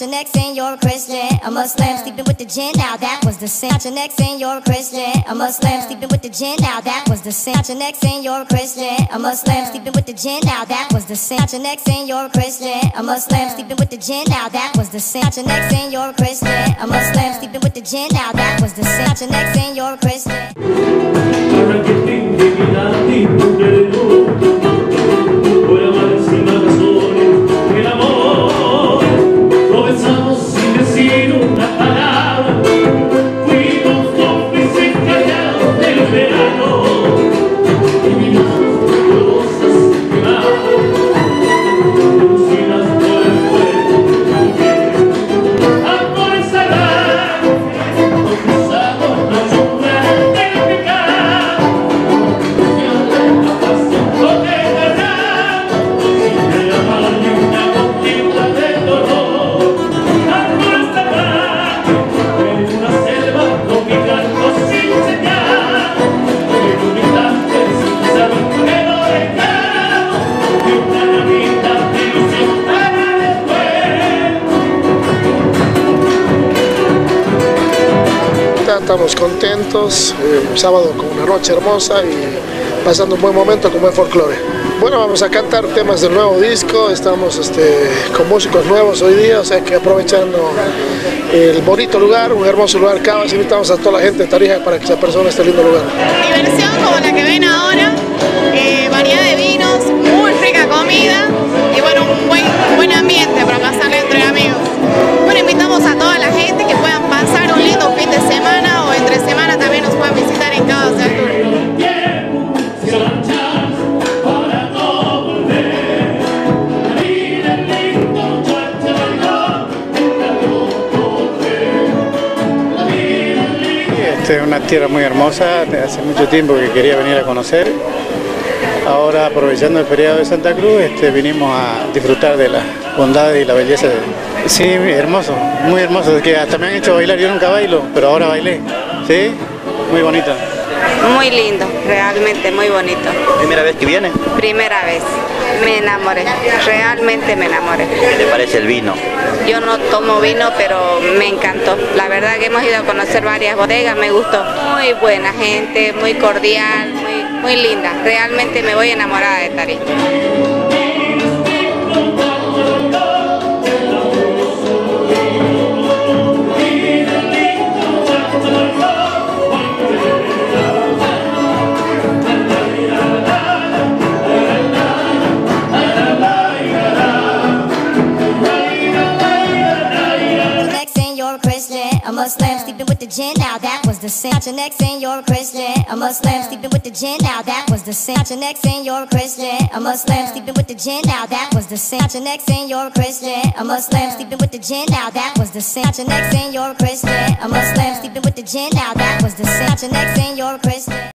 Your next and you're a Christian. A Muslim sleeping with the jinn. Now that was the sin. Your next and you're a Christian. A Muslim sleeping with the jinn. Now that was the sin. Your next and you're a Christian. A Muslim sleeping with the jinn. Now that was the sin. Your next and you're a Christian. A Muslim sleeping with the jinn. Now that was the sin. Your next and you're a Christian. A Muslim sleeping with the jinn. Now that was the sin. Your next and you're a Christian. Estamos contentos, eh, sábado con una noche hermosa y pasando un buen momento con buen folclore. Bueno, vamos a cantar temas del nuevo disco, estamos este, con músicos nuevos hoy día, o sea que aprovechando el bonito lugar, un hermoso lugar, Cabas, invitamos a toda la gente de Tarija para que se apersone este lindo lugar. Diversión como la que ven ahora, eh, variedad de Esta es una tierra muy hermosa, hace mucho tiempo que quería venir a conocer. Ahora, aprovechando el feriado de Santa Cruz, este, vinimos a disfrutar de la bondad y la belleza. de- Sí, hermoso, muy hermoso. Que hasta me han hecho bailar, yo nunca bailo, pero ahora bailé. Sí, muy bonito. Muy lindo, realmente muy bonito. ¿Primera vez que viene? Primera vez, me enamoré, realmente me enamoré. ¿Qué le parece el vino? Yo no tomo vino, pero me encantó. La verdad que hemos ido a conocer varias bodegas, me gustó. Muy buena gente, muy cordial, muy, muy linda. Realmente me voy enamorada de Tarija. Muslim sleeping with the jinn. Now that was the sin. Your next and you're a Christian. A Muslim sleeping with the jinn. Now that was the sin. Your next and you're a Christian. A Muslim sleeping with the jinn. Now that was the sin. Your next and you're a Christian. A Muslim sleeping with the jinn. Now that was the sin. Your next and you're a Christian. A Muslim sleeping with the jinn. Now that was the sin. Your next and you're a Christian.